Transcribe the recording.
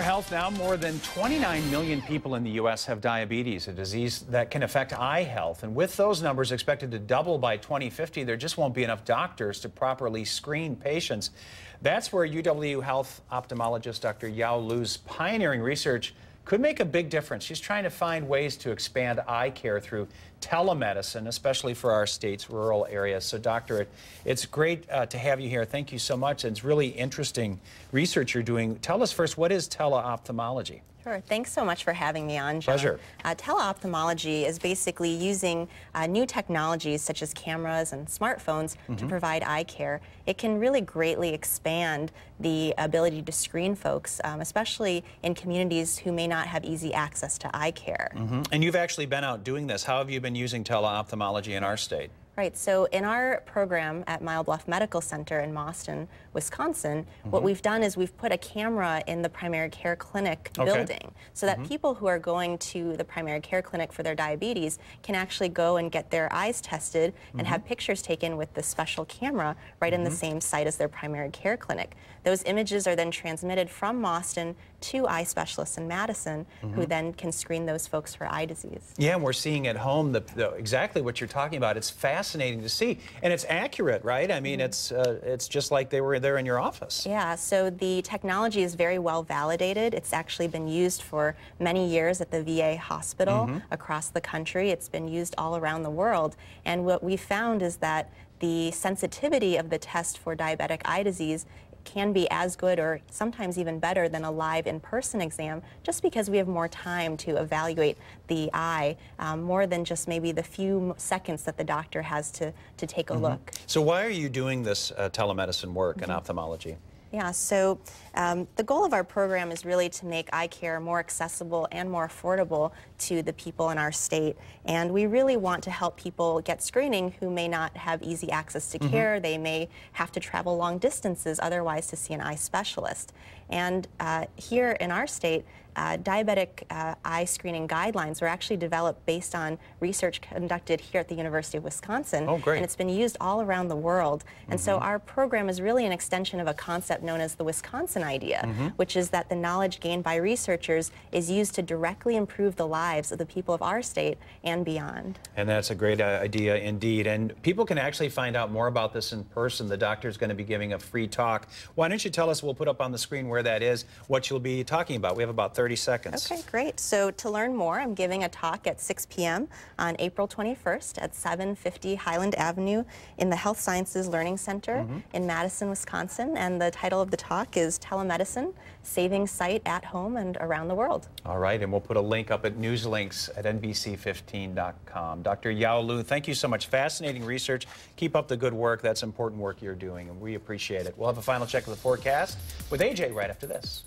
health now, more than 29 million people in the U.S. have diabetes, a disease that can affect eye health. And with those numbers expected to double by 2050, there just won't be enough doctors to properly screen patients. That's where UW Health ophthalmologist Dr. Yao Liu's pioneering research could make a big difference. She's trying to find ways to expand eye care through telemedicine, especially for our state's rural areas. So, Doctor, it's great uh, to have you here. Thank you so much. It's really interesting research you're doing. Tell us first, what is teleophthalmology? Sure. Thanks so much for having me on, John. Pleasure. Uh, teleophthalmology is basically using uh, new technologies such as cameras and smartphones mm -hmm. to mm-hmm. provide eye care. It can really greatly expand the ability to screen folks, um, especially in communities who may not have easy access to eye care. Mm -hmm. And you've actually been out doing this. How have you been using teleophthalmology in our state? Right, so in our program at Mile Bluff Medical Center in Mauston, Wisconsin, mm -hmm. what mm-hmm. we've done is we've put a camera in the primary care clinic okay. building so that mm -hmm. people who are going to the primary care clinic for their diabetes can actually go and get their eyes tested and mm -hmm. have pictures taken with the special camera right in the mm-hmm. same site as their primary care clinic. Those images are then transmitted from Mauston to eye specialists in Madison who mm-hmm. then can screen those folks for eye disease. Yeah, and we're seeing at home the, the, exactly what you're talking about. It's fast fascinating to see. And it's accurate, right? I mean, mm -hmm. it's, uh, it's just like they were there in your office. Yeah, so the technology is very well validated. It's actually been used for many years at the VA hospital mm -hmm. across the country. It's been used all around the world. And what we found is that the sensitivity of the test for diabetic eye disease can be as good or sometimes even better than a live in-person exam just because we have more time to evaluate the eye um, more than just maybe the few seconds that the doctor has to, to take a mm -hmm. look. So why are you doing this uh, telemedicine work mm -hmm. in ophthalmology? Yeah, so um, the goal of our program is really to make eye care more accessible and more affordable to the people in our state. And we really want to help people get screening who may not have easy access to mm -hmm. care. They may have to travel long distances otherwise to see an eye specialist. And uh, here in our state, uh, diabetic uh, eye screening guidelines were actually developed based on research conducted here at the University of Wisconsin. Oh, great. And it's been used all around the world. And mm -hmm. so mm-hmm. our program is really an extension of a concept known as the Wisconsin idea, mm -hmm. which is that the knowledge gained by researchers is used to directly improve the lives of the people of our state and beyond. And that's a great uh, idea indeed. And people can actually find out more about this in person. The doctor is going to be giving a free talk. Why don't you tell us, we'll put up on the screen where that is, what you'll be talking about. We have about 30 30 seconds. Okay, great. So to learn more, I'm giving a talk at 6 p.m. on April 21st at 750 Highland Avenue in the Health Sciences Learning Center mm -hmm. in Madison, Wisconsin. And the title of the talk is Telemedicine, Saving Sight at Home and Around the World. All right, and we'll put a link up at newslinks at nbc15.com. Dr. Yao Liu, thank you so much. Fascinating research. Keep up the good work. That's important work you're doing, and we appreciate it. We'll have a final check of the forecast with AJ right after this.